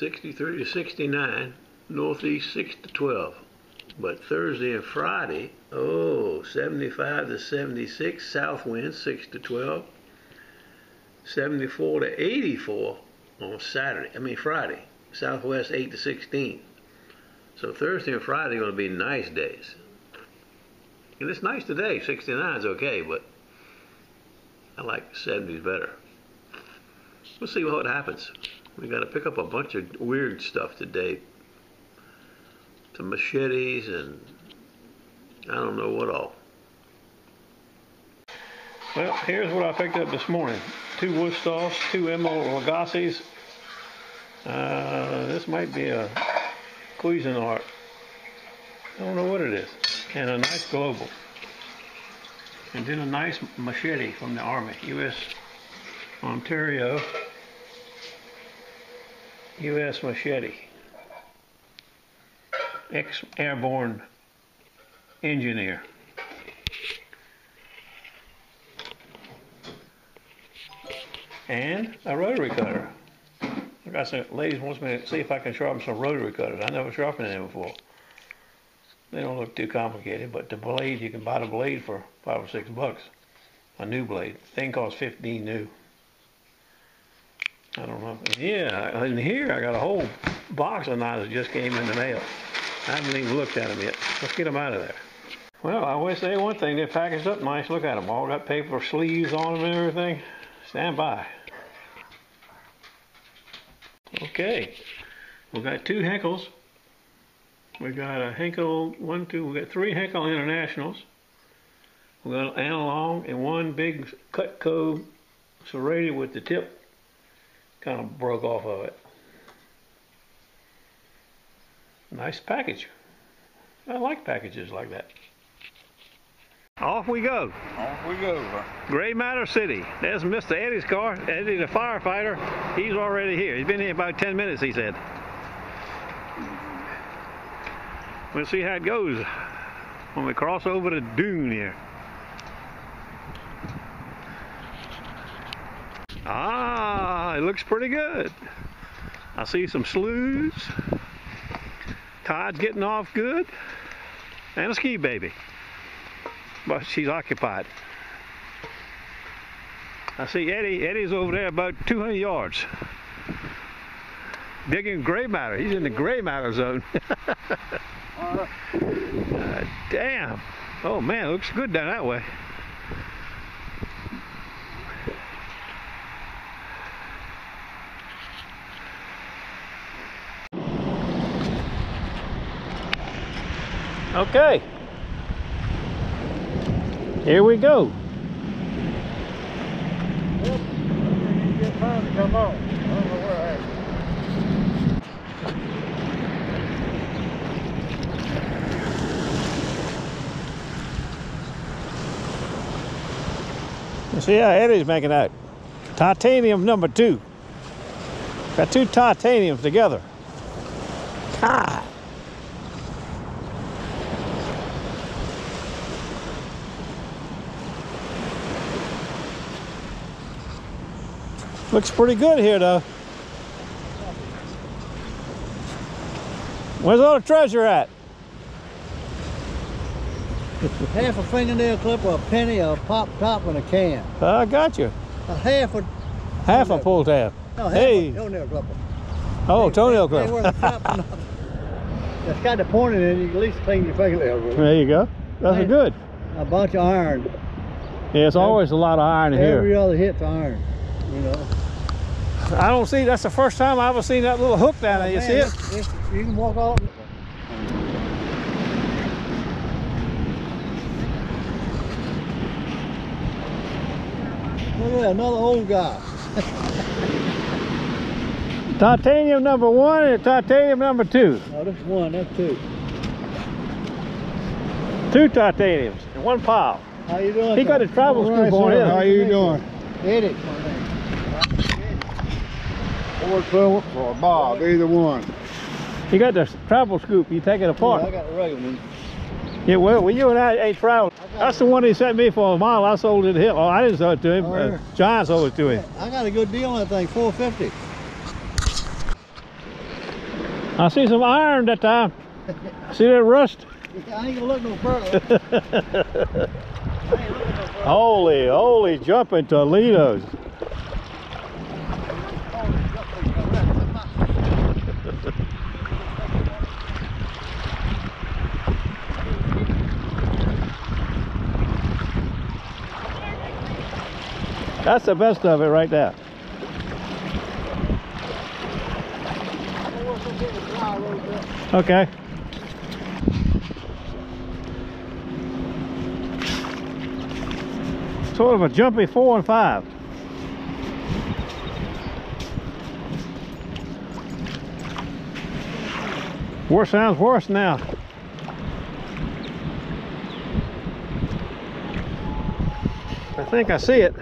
63 to 69, northeast 6 to 12. But Thursday and Friday, oh, 75 to 76, south wind 6 to 12. 74 to 84 on Saturday, I mean Friday, southwest 8 to 16. So Thursday and Friday are going to be nice days. And it's nice today, 69 is okay, but I like 70s better. We'll see what happens. We got to pick up a bunch of weird stuff today. Some machetes and I don't know what all. Well, here's what I picked up this morning. Two Wüsthofs, two Emeril Lagasse's. Uh, this might be a Cuisinart. I don't know what it is. And a nice global. And then a nice machete from the Army, U.S. Ontario. U.S. machete. Ex-airborne engineer. And a rotary cutter. I got some ladies wants me to see if I can sharpen some rotary cutters. I never sharpened them before. They don't look too complicated, but the blade, you can buy the blade for five or six bucks. A new blade. Thing costs 15 new. I don't know. Yeah, in here I got a whole box of knives that just came in the mail. I haven't even looked at them yet. Let's get them out of there. Well, I will say one thing. They're packaged up nice. Look at them. All got paper sleeves on them and everything. Stand by. Okay. we've got two Henckels. We've got a Henkel, one, two, We've got three Henkel Internationals. We've got an analog and one big Cutco serrated with the tip kind of broke off of it. Nice package. I like packages like that. Off we go. Off we go. Gray Matter City. There's Mr. Eddie's car. Eddie, the firefighter, he's already here. He's been here about 10 minutes, he said. We'll see how it goes when we cross over the dune here. Ah, it looks pretty good. I see some sloughs. Tide's getting off good. And a ski baby. But she's occupied. I see Eddie. Eddie's over there about 200 yards. Digging gray matter. He's in the gray matter zone. uh, damn. Oh man, it looks good down that way. Okay. Here we go. You see how Eddie's making that titanium number two. Got two titaniums together. God. Looks pretty good here though. Where's all the treasure at? half a fingernail clip, a penny, a pop top, and a can. Uh, I got you. A half a half a pull tab. No, half hey. a toenail clipper. Oh, they, toenail they. They That's got the point in it. You can at least clean your fingernails with. There you go. That's a good. A bunch of iron. Yeah, it's always a lot of iron Every here. Every other hit's iron. You know. I don't see. That's the first time I've ever seen that little hook down oh, there. You man, see it? Oh, it's, it's, you can walk all. Look at that, another old guy. titanium number one and titanium number two. Oh, no, this is one, that's two. Two titaniums in one pile. How you doing? He got a travel All scoop on sir. his. How you doing? Eddie. Or Philip or Bob, either one. You got the travel scoop. You take it apart. Yeah, I got the regular one. Yeah, well, well, you and I ain't traveled. That's the one he sent me for a mile. I sold it to him. Oh, I didn't sell it to him. Oh, uh. John sold it to him. I got a good deal on that thing, 450. I see some iron that time. See that rust? I ain't gonna look no further. I ain't looking no further. Holy, holy jumping Toledos. That's the best of it right there. Okay. Sort of a jumpy four and five. Worse sounds worse now. I think I see it.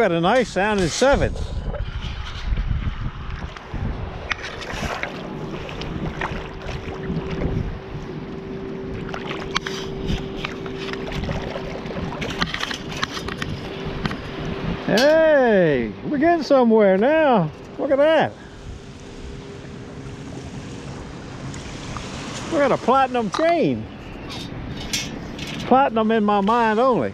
Got a nice sounding seven. Hey, we're getting somewhere now. Look at that. We got a platinum chain. Platinum in my mind only.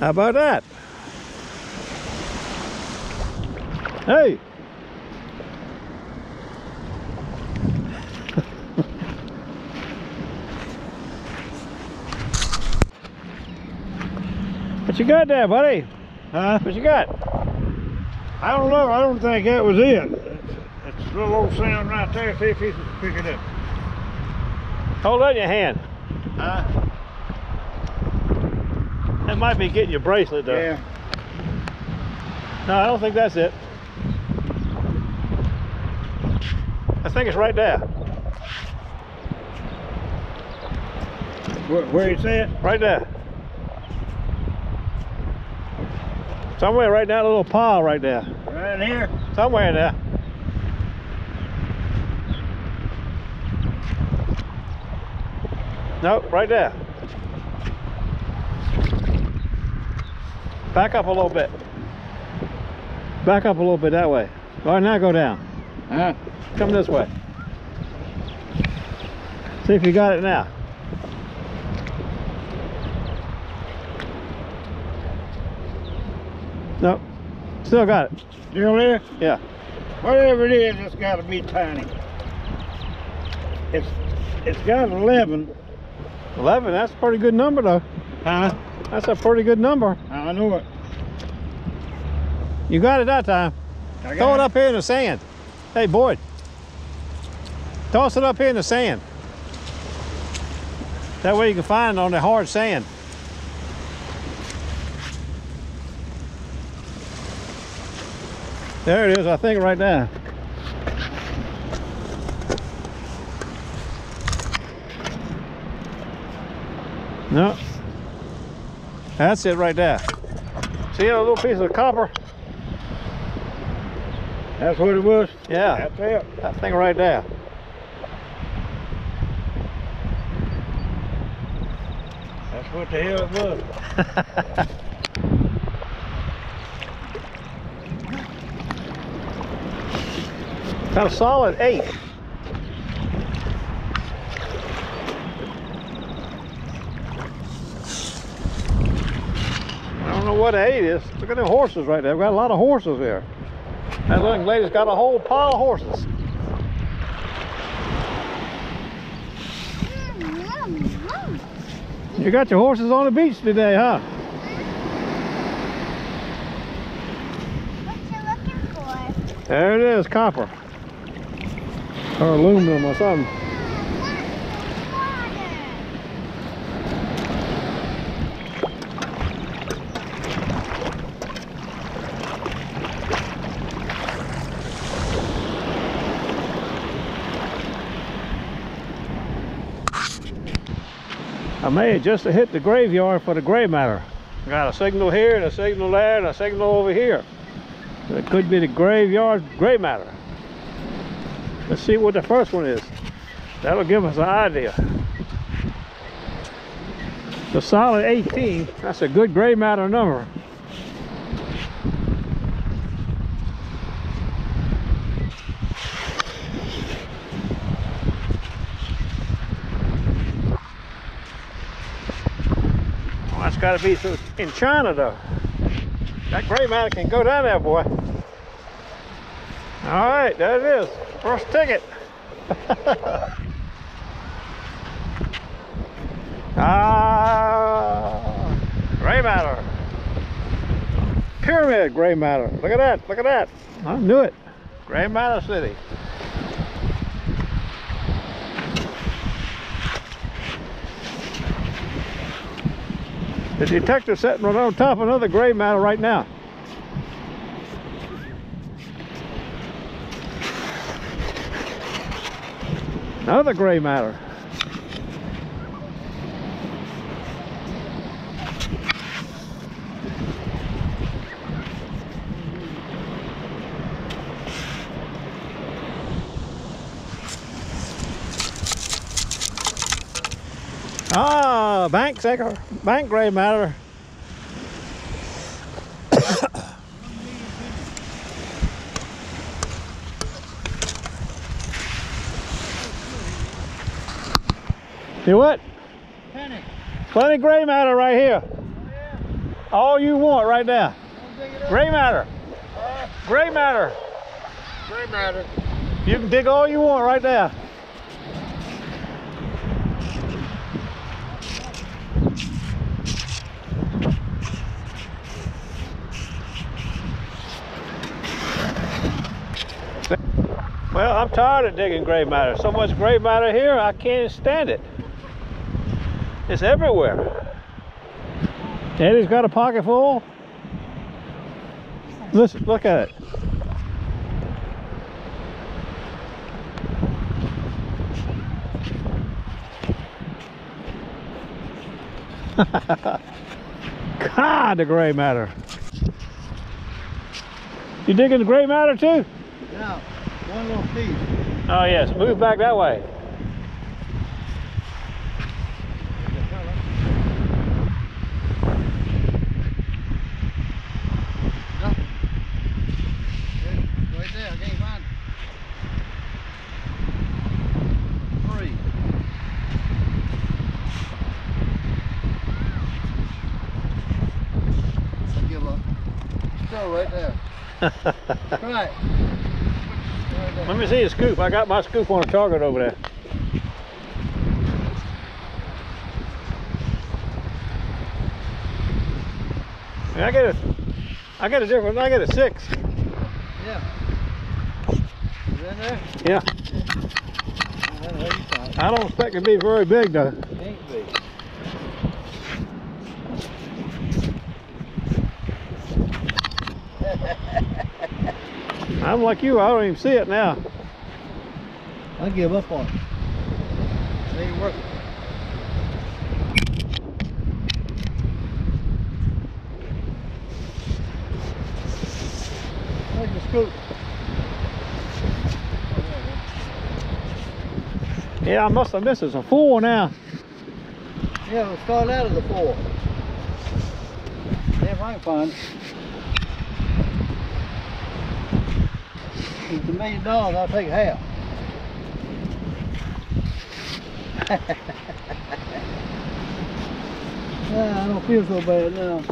How about that? Hey! what you got there, buddy? Huh? What you got? I don't know. I don't think that was it. It's a little old sound right there. See if he can pick it up. Hold on your hand. Huh? Might be getting your bracelet though. Yeah. No, I don't think that's it. I think it's right there. Where, where you see it? Right there. Somewhere right down a little pile right there. Right in here. Somewhere in there. Nope, right there. Back up a little bit. Back up a little bit that way. All right, now go down. Huh? Come this way. See if you got it now. Nope. Still got it. Still there? Yeah. Whatever it is, it's got to be tiny. It's it's got 11. 11, that's a pretty good number though. Huh? That's a pretty good number. I know it. You got it that time. Throw it up here in the sand. Hey, Boyd. Toss it up here in the sand. That way you can find it on the hard sand. There it is, I think right there. No. That's it right there. See a little piece of copper? That's what it was? Yeah. That's it. That thing right there. That's what the hell it was. Got a solid eight. I don't know what eight is. Look at the horses right there. We've got a lot of horses here. That young lady's got a whole pile of horses. You got your horses on the beach today, huh? What you looking for? There it is, copper. Or aluminum or something. I may have just hit the graveyard for the gray matter. Got a signal here and a signal there and a signal over here. It could be the graveyard gray matter. Let's see what the first one is. That'll give us an idea. The solid 18, that's a good gray matter number. Got to be in China though. That gray matter can go down there, boy. All right, there it is. First ticket. ah, gray matter. Pyramid gray matter. Look at that. Look at that. I knew it. Gray matter city. The detective's sitting right on top of another gray matter right now. Another gray matter. Ah, Uh, bank sector, bank gray matter. See what? Penny. Plenty gray matter right here. All you want right now. Gray matter. Gray matter. Gray matter. You can dig all you want right there. Well, I'm tired of digging gray matter. So much gray matter here, I can't stand it. It's everywhere. Eddie's got a pocket full. Listen, look at it. God, the gray matter. You digging the gray matter too? Yeah, one little piece. Oh yes, move back that way. Right there, I can't find it. Three. I give up. Go right there. right. Right there. Let me see the scoop. I got my scoop on a target over there. And I get a, I get a different. I get a six. Yeah. Is that there? Yeah, I don't know what you thought. I don't expect it to be very big though. Can't be. I'm like you. I don't even see it now. I give up on it. It ain't working. Where's the scoop? Yeah, I must have missed it. It's a four now. Yeah, we'll start out of the four. Damn can. If it's a million dollars, I'll take half. Ah, Ah, I don't feel so bad now.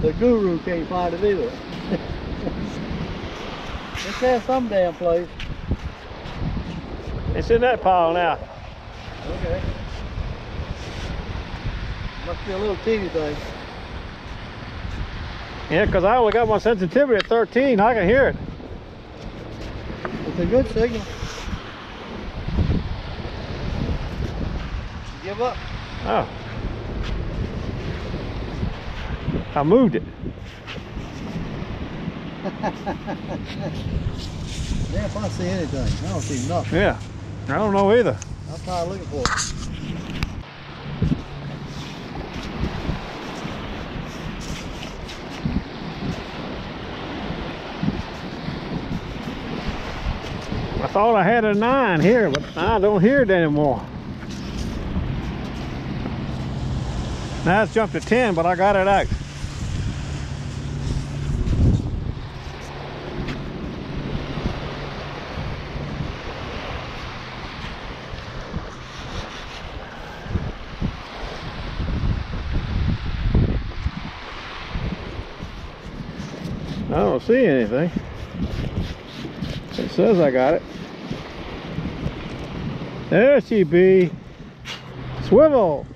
The guru can't find it either. it's there some damn place. It's in that pile now. Okay. Must be a little teeny thing. Yeah, 'cause I only got my sensitivity at 13. I can hear it. It's a good signal. Oh. I moved it. yeah, if I see anything, I don't see nothing. Yeah, I don't know either. I'm tired looking for it. I thought I had a nine here, but I don't hear it anymore. Now it's jumped to 10, but I got it out. I don't see anything. It says I got it. There she be. Swivel.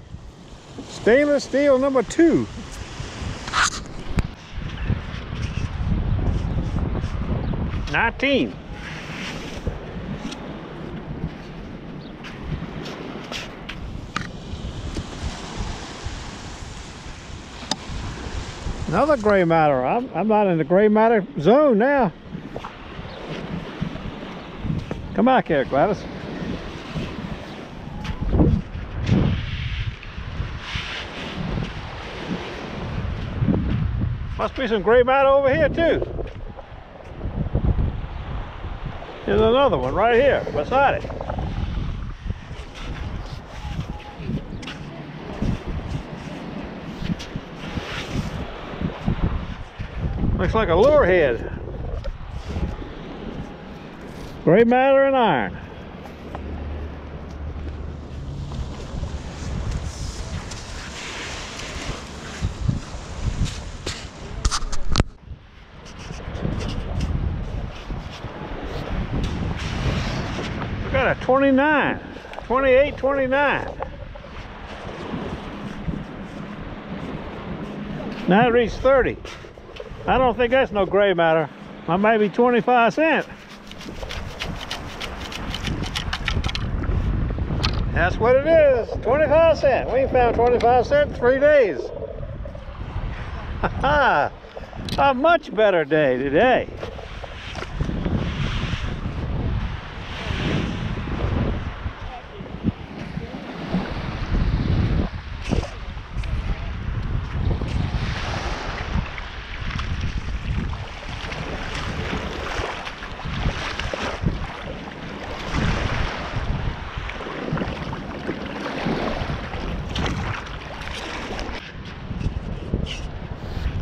Stainless steel number two. Nineteen. Another gray matter. I'm, I'm not in the gray matter zone now. Come back here, Gladys. Must be some gray matter over here too. There's another one right here beside it. Looks like a lure head. Gray matter and iron. A 29, 28, 29. Now it reached 30. I don't think that's no gray matter. I may be 25 cent. That's what it is, 25 cent. We found 25 cent in three days. A much better day today.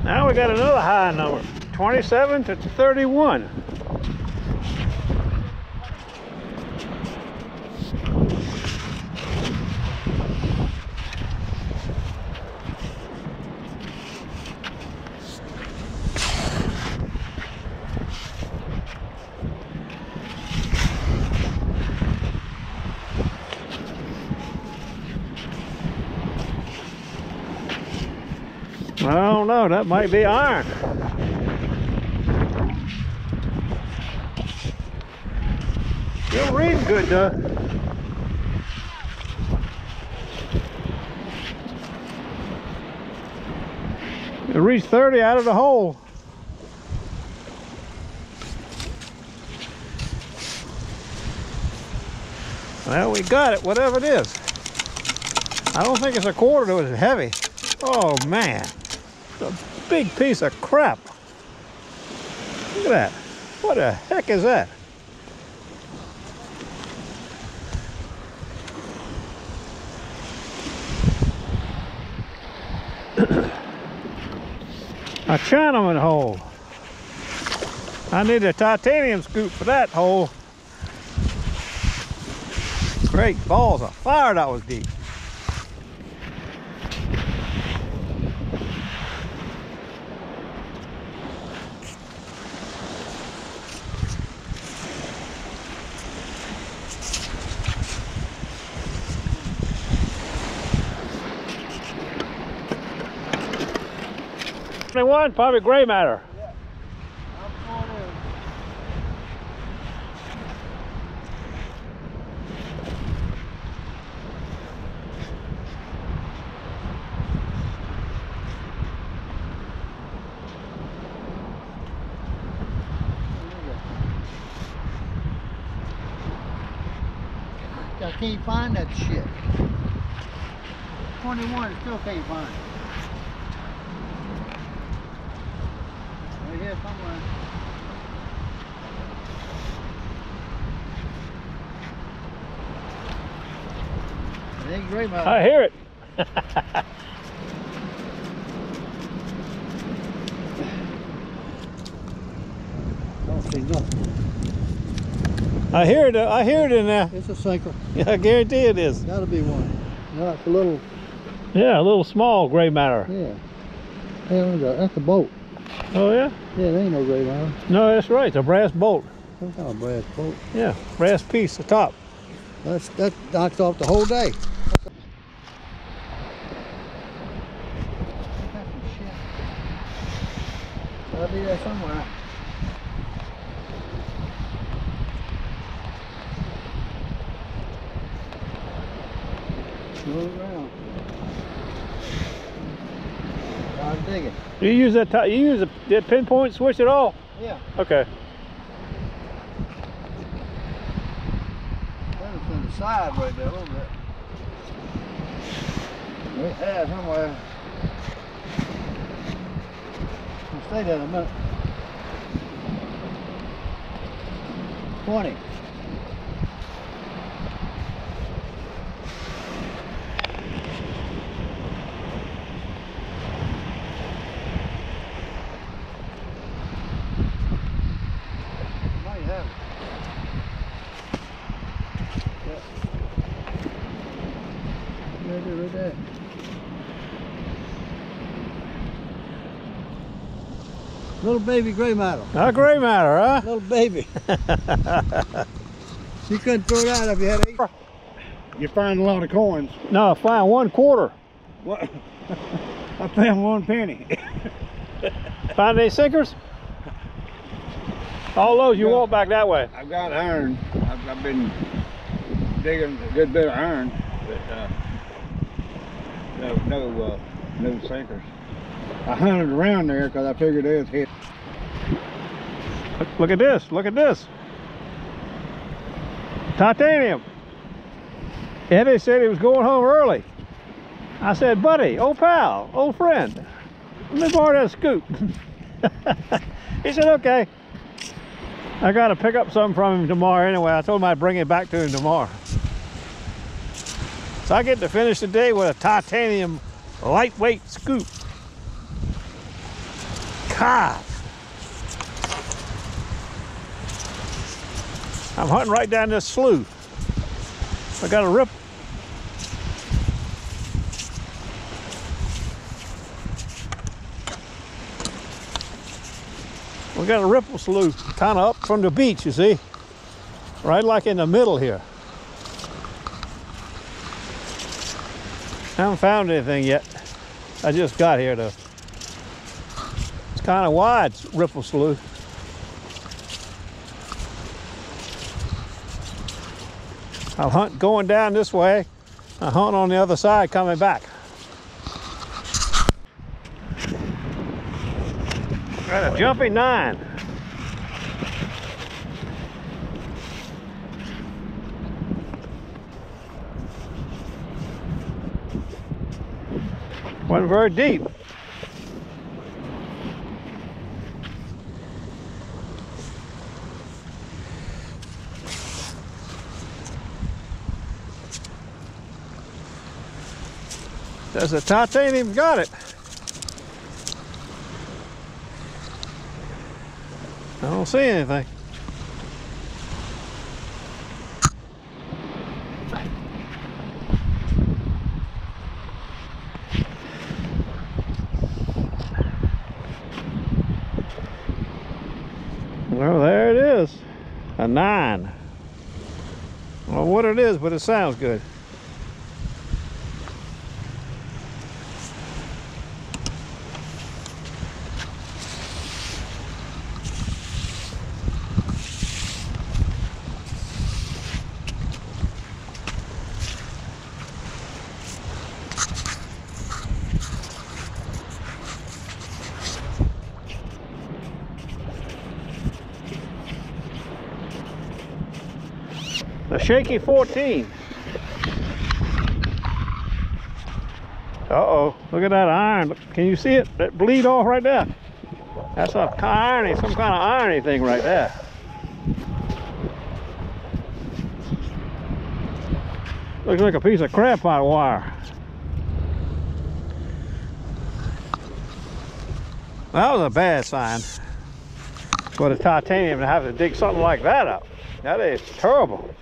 Now we got another high number, 27 to 31. I don't know, that might be iron. Still reading good though. It reached 30 out of the hole. Well, we got it, whatever it is. I don't think it's a quarter that was heavy. Oh man, it's a big piece of crap. Look at that. What the heck is that? A Chinaman hole. I need a titanium scoop for that hole. Great balls of fire, that was deep. Twenty-one, probably gray matter. I can't find that shit. 21, still can't find it. Right here somewhere. Ain't gray matter. I hear it. don't see nothing. I hear it. I hear it in there. It's a sinker. I guarantee it is. Gotta be one. No, it's a little, Yeah, a little small gray matter. yeah. Hell, that's a- boat. Oh yeah? Yeah, there ain't no gray matter. No, that's right. It's a brass bolt. Some kind of brass bolt. Yeah, brass piece, the top. That's, that knocks off the whole day. There somewhere. Move around. I'm digging. You use that. You use a that pinpoint switch at all? Yeah. Okay. That was the side right there a little bit. It has somewhere. We'll stay there a minute. Twenty. Might have it. Right there, right there. Little baby gray matter. A gray matter, huh? Little baby. You couldn't throw it out if you had eight. You find a lot of coins. no, fine. One quarter. What? I found one penny. Find any sinkers? All those you Yeah. walk back that way. I've got iron. I've, I've been digging a good bit of iron, but uh, no, no, uh, no sinkers. I hunted around there because I figured it was hit. Look, look at this. Look at this. Titanium. Eddie said he was going home early. I said, buddy, old pal, old friend, let me borrow that scoop. he said, okay. I got to pick up something from him tomorrow anyway. I told him I'd bring it back to him tomorrow. So I get to finish the day with a titanium lightweight scoop. God. I'm hunting right down this slough. I got a rip. We got a ripple slough, kind of up from the beach, you see, right like in the middle here. I Haven't found anything yet. I just got here though. Kind of wide, ripple slough. I'll hunt going down this way. I hunt on the other side coming back. Got a jumping nine. Wasn't very deep. There's a titanium got it. I don't see anything. Well, there it is. A nine. Know what it is, but it sounds good. Shaky 14. Uh-oh, look at that iron. Can you see it? That bleed off right there. That's a irony, some kind of irony thing right there. Looks like a piece of crap out of wire. That was a bad sign for the titanium to have to dig something like that up. That is terrible.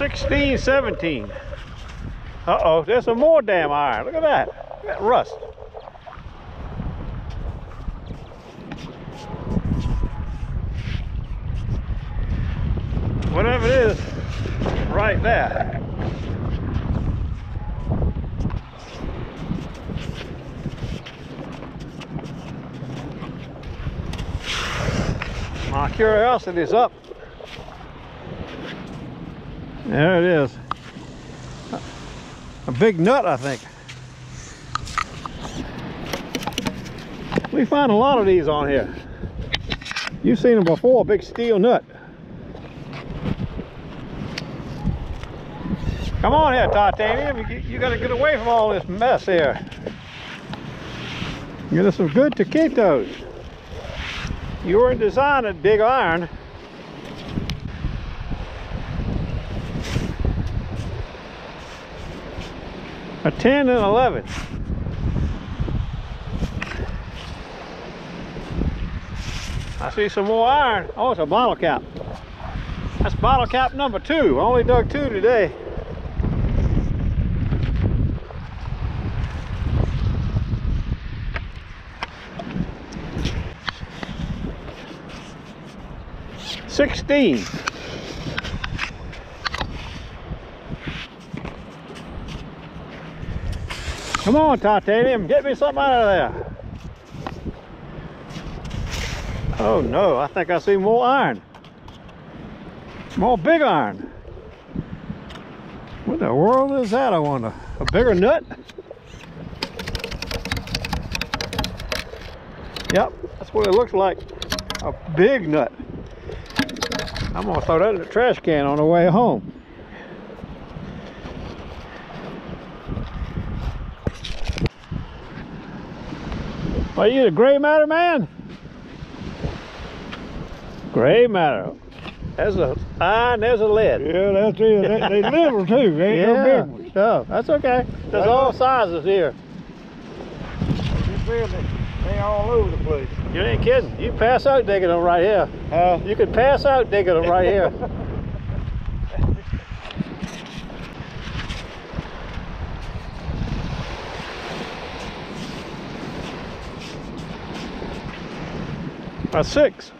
16, 17. Uh-oh, there's some more damn iron. Look at that. Look at that rust. Whatever it is, right there. My curiosity is up. There it is. A big nut, I think. We find a lot of these on here. You've seen them before, a big steel nut. Come on here, titanium. You, you gotta get away from all this mess here. Get us some good taquitos. You weren't designed to dig iron. A 10 and 11. I see some more iron. Oh, it's a bottle cap. That's bottle cap number two. I only dug two today. Sixteen. Come on, titanium, get me something out of there. Oh no, I think I see more iron. More big iron. What the world is that, I wonder? A bigger nut? Yep, that's what it looks like. A big nut. I'm gonna throw that in the trash can on the way home. Are you the gray matter man? Gray matter. There's a iron, there's a lead. Yeah, that's it. They, they little too. They ain't no Yeah, big ones. no, that's okay. There's all sizes here. You feel they, they all over the place. You ain't kidding. You pass out digging them right here. Uh, You could pass out digging them right here. A six.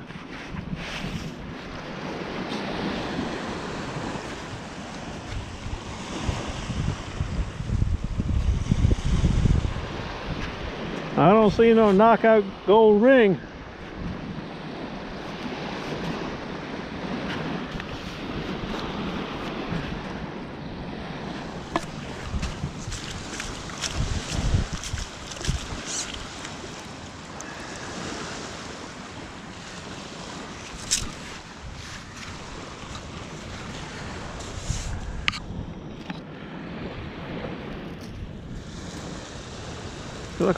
I don't see no knockout gold ring.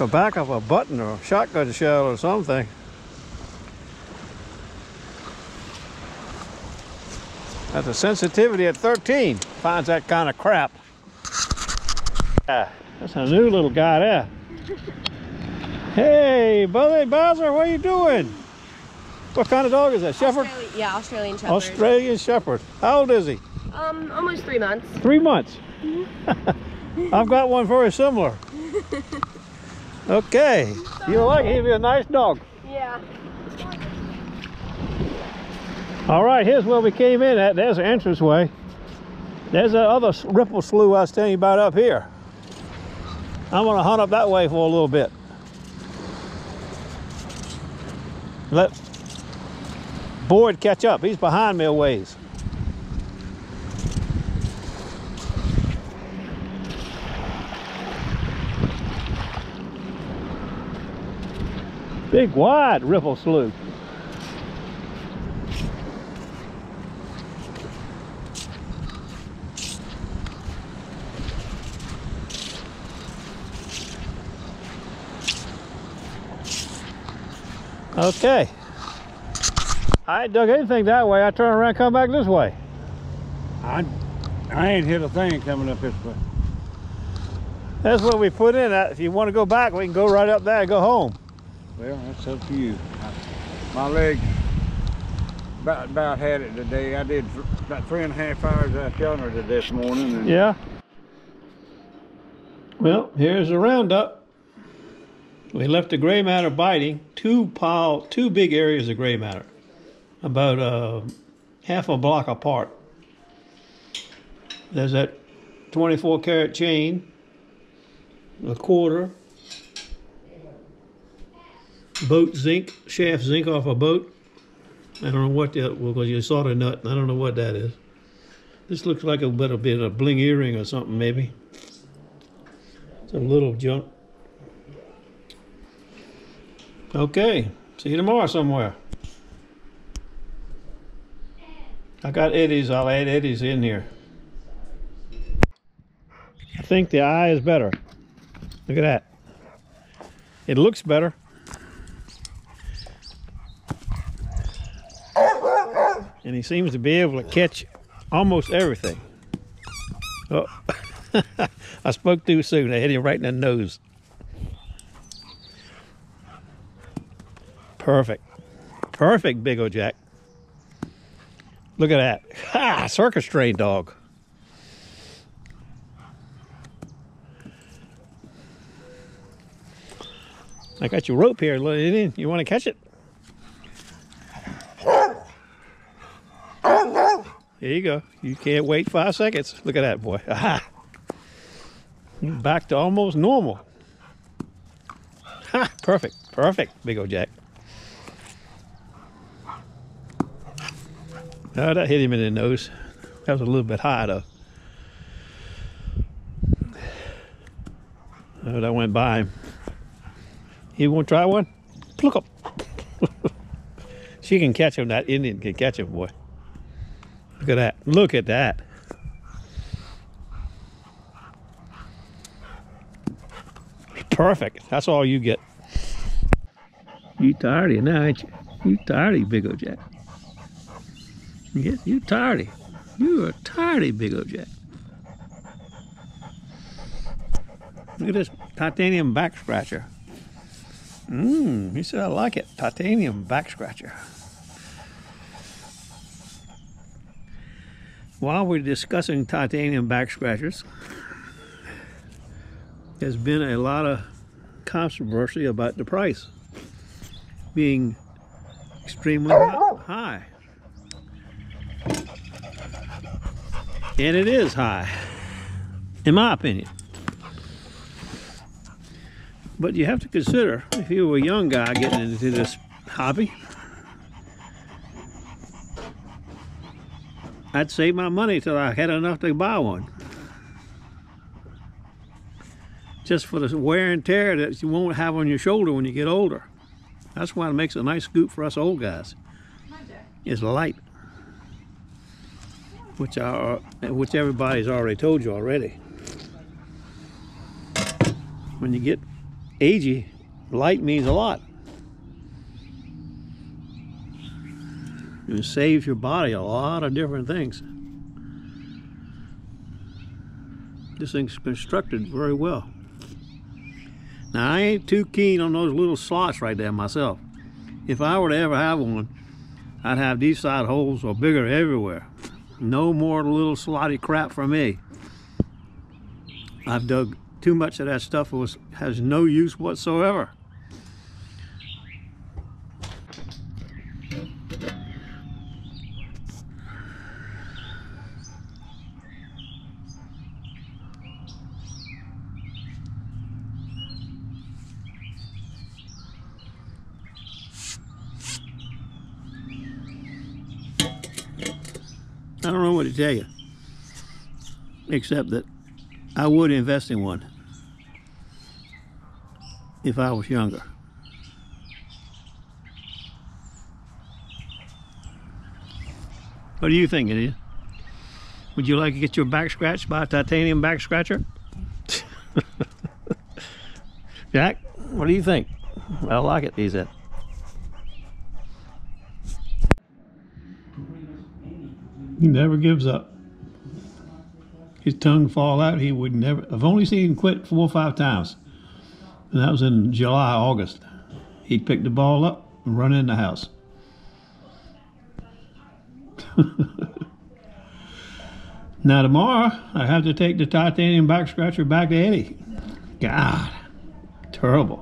A back of a button or a shotgun shell or something. That's a sensitivity at 13. Finds that kind of crap. Ah, that's a new little guy there. Hey, Buddy Bowser, what are you doing? What kind of dog is that? Shepherd? Australi- yeah, Australian Shepherd. Australian Shepherd. How old is he? Um, almost three months. Three months. I've got one very similar. Okay. You like him? Be a nice dog. Yeah. All right, here's where we came in at. There's the entranceway. There's that other ripple slough I was telling you about up here. I'm gonna hunt up that way for a little bit. Let Boyd catch up. He's behind me a ways. Big wide ripple slough. Okay. I ain't dug anything that way. I turn around come back this way. I, I ain't hit a thing coming up this way. That's what we put in. Uh, if you want to go back, we can go right up there and go home. Well, that's up to you. My leg about, about had it today. I did about three and a half hours out yonder this morning. Yeah. Well, here's the roundup. We left the gray matter biting. Two pile, two big areas of gray matter, about uh, half a block apart. There's that 24 karat chain, a quarter, boat zinc, shaft zinc off a boat. I don't know what that was because you saw the nut. I don't know what that is. This looks like a little bit of a bling earring or something, maybe. Some little junk. Okay, see you tomorrow somewhere. I got Eddie's. I'll add Eddie's in here. I think the eye is better. Look at that. It looks better. And he seems to be able to catch almost everything. Oh, I spoke too soon. I hit him right in the nose. Perfect. Perfect, Big O Jack. Look at that. Ha! Circus train dog. I got your rope here. Let it in. You want to catch it? There you go. You can't wait five seconds. Look at that boy. Aha. Back to almost normal. Ha! Perfect. Perfect, Big O Jack. Oh, that hit him in the nose. That was a little bit high though. Oh, that went by him. Want to try one? Look up. she can catch him. That Indian can catch him, boy. Look at that. Look at that. Perfect. That's all you get. You tired now, ain't you? You tired Big O Jack. Yes, you tired. You are tired, Big O Jack. Look at this titanium back scratcher. Mmm, he said I like it. Titanium back scratcher. While we're discussing titanium back scratchers, there's been a lot of controversy about the price being extremely high. And it is high, in my opinion. But you have to consider if you were a young guy getting into this hobby, I'd save my money till I had enough to buy one. Just for the wear and tear that you won't have on your shoulder when you get older. That's why it makes a nice scoop for us old guys. It's light which are uh, which everybody's already told you already. When you get agey, light means a lot. It saves your body a lot of different things. This thing's constructed very well. Now I ain't too keen on those little slots right there myself. If I were to ever have one, I'd have these side holes or bigger everywhere. No more little slotty crap for me. I've dug too much of that stuff was has no use whatsoever. Tell you, except that I would invest in one if I was younger. What do you think, Idiot? Would you like to get your back scratched by a titanium back scratcher? Jack, what do you think? I like it, he said. He never gives up. His tongue fall out. He would never. I've only seen him quit four or five times, and that was in July, August. He'd pick the ball up and run in the house. now tomorrow, I have to take the titanium back scratcher back to Eddie. God, terrible.